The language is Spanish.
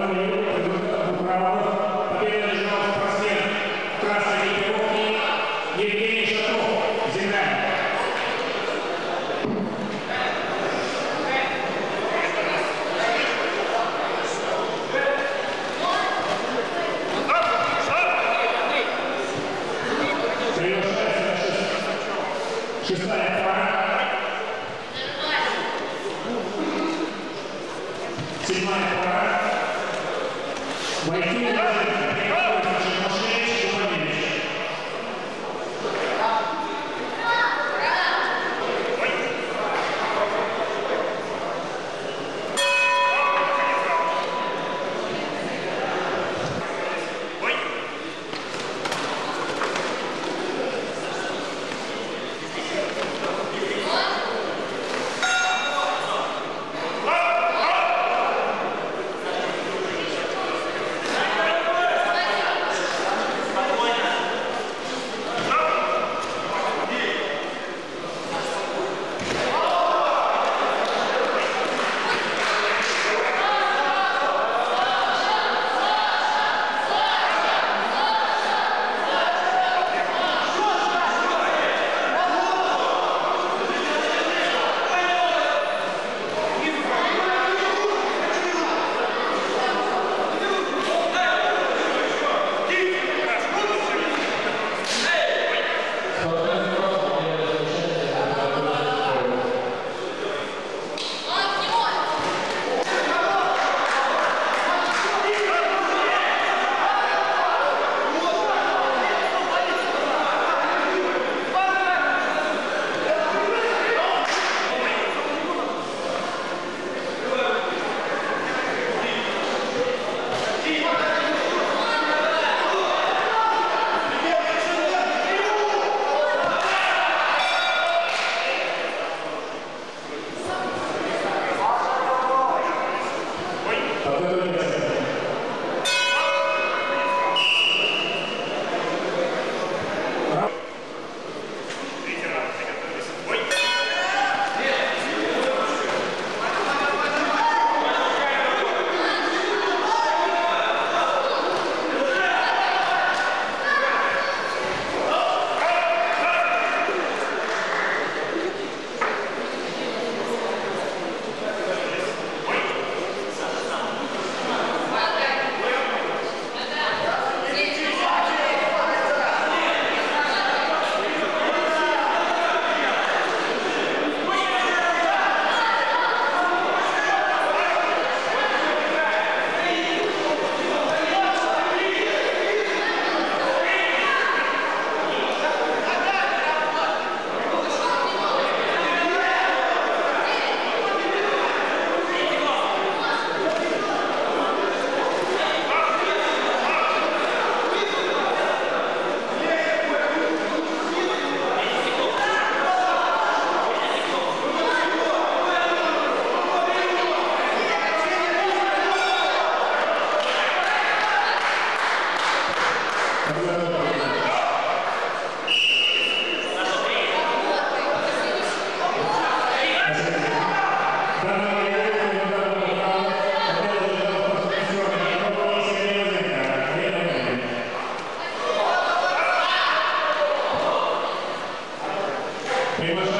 la English.